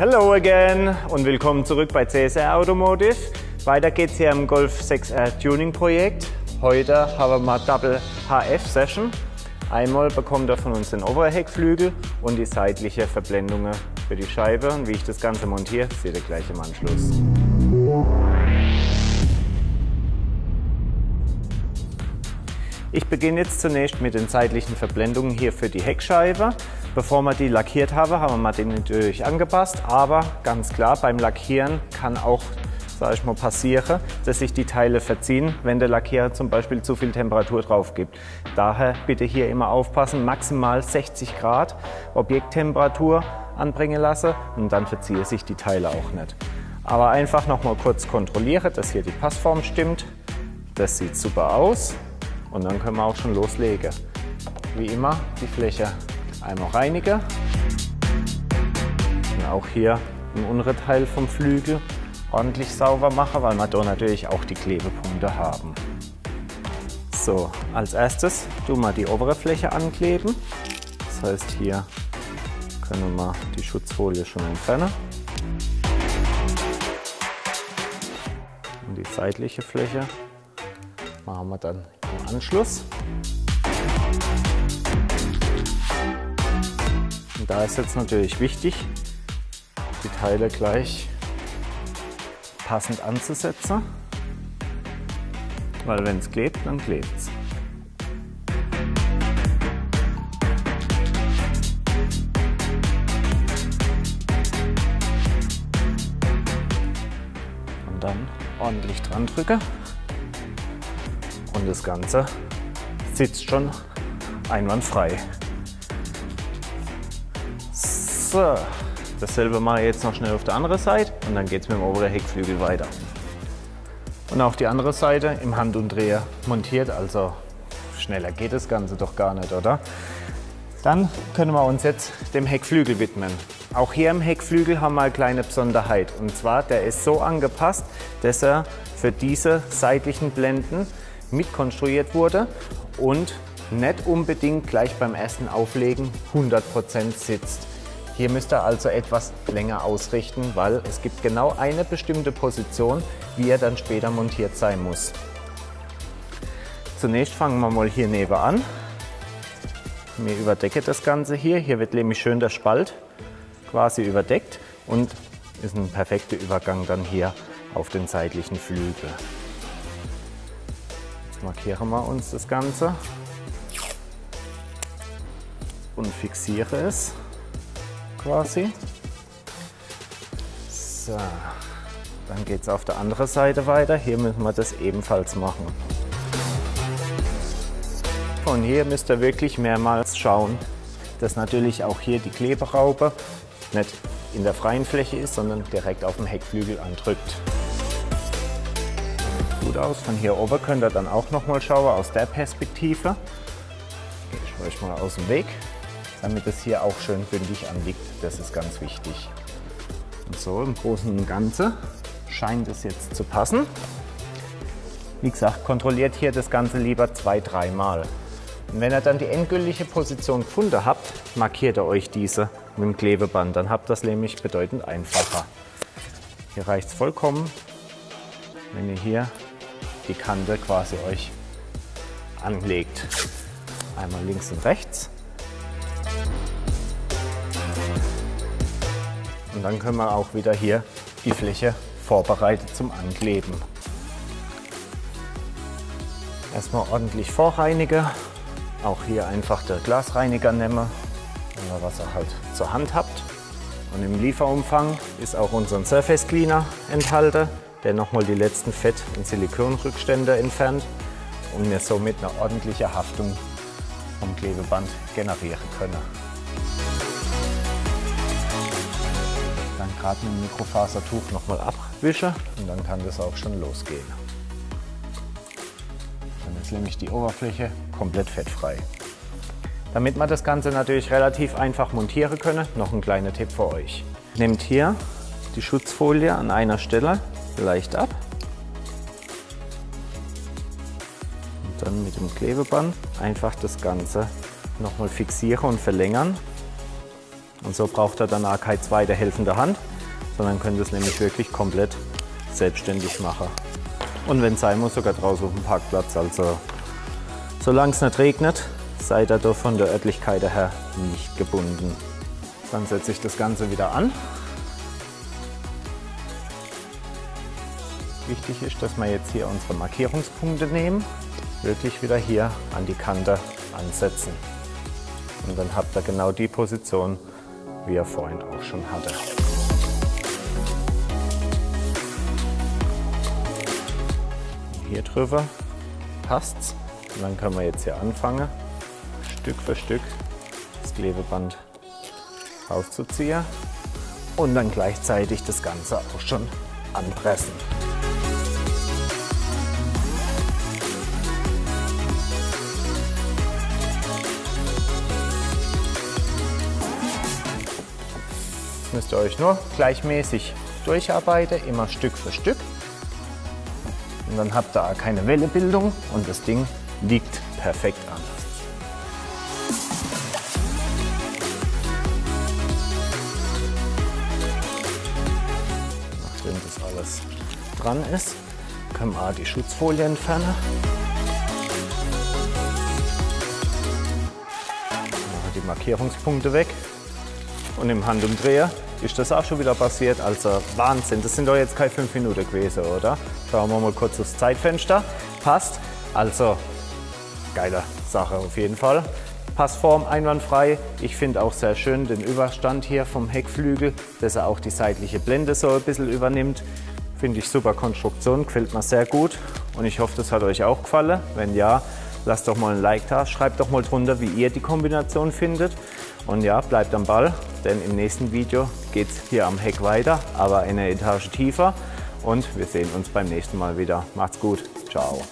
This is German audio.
Hello again und willkommen zurück bei CSR Automotive. Weiter geht's hier im Golf 6R Tuning Projekt. Heute haben wir mal Double HF Session. Einmal bekommt er von uns den oberen Heckflügel und die seitliche Verblendung für die Scheibe. Und wie ich das Ganze montiere, seht ihr gleich im Anschluss. Ich beginne jetzt zunächst mit den seitlichen Verblendungen hier für die Heckscheibe. Bevor wir die lackiert haben, haben wir den natürlich angepasst. Aber ganz klar, beim Lackieren kann auch sage ich mal, passieren, dass sich die Teile verziehen, wenn der Lackierer zum Beispiel zu viel Temperatur drauf gibt. Daher bitte hier immer aufpassen, maximal 60 Grad Objekttemperatur anbringen lassen und dann verziehen sich die Teile auch nicht. Aber einfach noch mal kurz kontrollieren, dass hier die Passform stimmt. Das sieht super aus und dann können wir auch schon loslegen. Wie immer die Fläche einmal reinigen. Und auch hier im unteren Teil vom Flügel ordentlich sauber machen, weil wir da natürlich auch die Klebepunkte haben. So, als erstes tun wir die obere Fläche ankleben. Das heißt, hier können wir die Schutzfolie schon entfernen. Und die seitliche Fläche machen wir dann im Anschluss. Da ist jetzt natürlich wichtig, die Teile gleich passend anzusetzen. Weil wenn es klebt, dann klebt es. Und dann ordentlich dran drücken. Und das Ganze sitzt schon einwandfrei. So. Dasselbe mache ich jetzt noch schnell auf der anderen Seite und dann geht es mit dem oberen Heckflügel weiter. Und auf die andere Seite im Handumdreher montiert, also schneller geht das Ganze doch gar nicht, oder? Dann können wir uns jetzt dem Heckflügel widmen. Auch hier im Heckflügel haben wir eine kleine Besonderheit. Und zwar, der ist so angepasst, dass er für diese seitlichen Blenden mitkonstruiert wurde und nicht unbedingt gleich beim ersten Auflegen 100% sitzt. Hier müsst ihr also etwas länger ausrichten, weil es gibt genau eine bestimmte Position, wie er dann später montiert sein muss. Zunächst fangen wir mal hier nebenan. Wir überdecken das Ganze hier. Hier wird nämlich schön der Spalt quasi überdeckt und ist ein perfekter Übergang dann hier auf den seitlichen Flügel. Jetzt markieren wir uns das Ganze und fixiere es quasi. So, dann geht es auf der anderen Seite weiter. Hier müssen wir das ebenfalls machen. Und hier müsst ihr wirklich mehrmals schauen, dass natürlich auch hier die Kleberaube nicht in der freien Fläche ist, sondern direkt auf dem Heckflügel andrückt. Gut aus. Von hier oben könnt ihr dann auch noch mal schauen aus der Perspektive. Gehe ich euch mal aus dem Weg damit es hier auch schön bündig anliegt. Das ist ganz wichtig. Und so im Großen und Ganzen scheint es jetzt zu passen. Wie gesagt, kontrolliert hier das Ganze lieber zwei, dreimal. Und wenn ihr dann die endgültige Position gefunden habt, markiert ihr euch diese mit dem Klebeband. Dann habt ihr das nämlich bedeutend einfacher. Hier reicht es vollkommen, wenn ihr hier die Kante quasi euch anlegt. Einmal links und rechts. Und dann können wir auch wieder hier die Fläche vorbereitet zum Ankleben. Erstmal ordentlich vorreinigen. Auch hier einfach der Glasreiniger nehmen, was ihr halt zur Hand habt. Und im Lieferumfang ist auch unser Surface Cleaner enthalten, der nochmal die letzten Fett- und Silikonrückstände entfernt und wir somit eine ordentliche Haftung vom Klebeband generieren können. Gerade mit dem Mikrofasertuch nochmal abwische und dann kann das auch schon losgehen. Dann ist nämlich die Oberfläche komplett fettfrei. Damit wir das Ganze natürlich relativ einfach montieren können, noch ein kleiner Tipp für euch. Nehmt hier die Schutzfolie an einer Stelle leicht ab und dann mit dem Klebeband einfach das Ganze nochmal fixieren und verlängern Und so braucht er danach keine zweite helfende Hand, sondern könnt es nämlich wirklich komplett selbstständig machen. Und wenn es sein muss, sogar draußen auf dem Parkplatz. Also solange es nicht regnet, seid ihr da von der Örtlichkeit her nicht gebunden. Dann setze ich das Ganze wieder an. Wichtig ist, dass wir jetzt hier unsere Markierungspunkte nehmen, wirklich wieder hier an die Kante ansetzen. Und dann habt ihr genau die Position, wie ihr vorhin auch schon hatte. Hier drüber passt's. Und dann können wir jetzt hier anfangen, Stück für Stück das Klebeband aufzuziehen und dann gleichzeitig das Ganze auch schon anpressen. Jetzt müsst ihr euch nur gleichmäßig durcharbeiten, immer Stück für Stück. Und dann habt ihr keine Wellebildung und das Ding liegt perfekt an. Nachdem das alles dran ist, können wir die Schutzfolie entfernen. Die Markierungspunkte weg. Und im Handumdreher ist das auch schon wieder passiert. Also Wahnsinn, das sind doch jetzt keine fünf Minuten gewesen, oder? Schauen wir mal kurz das Zeitfenster. Passt. Also geile Sache auf jeden Fall. Passform einwandfrei. Ich finde auch sehr schön den Überstand hier vom Heckflügel, dass er auch die seitliche Blende so ein bisschen übernimmt. Finde ich super Konstruktion, gefällt mir sehr gut und ich hoffe, das hat euch auch gefallen. Wenn ja, lasst doch mal ein Like da, schreibt doch mal drunter, wie ihr die Kombination findet. Und ja, bleibt am Ball, denn im nächsten Video geht es hier am Heck weiter, aber eine Etage tiefer. Und wir sehen uns beim nächsten Mal wieder. Macht's gut. Ciao.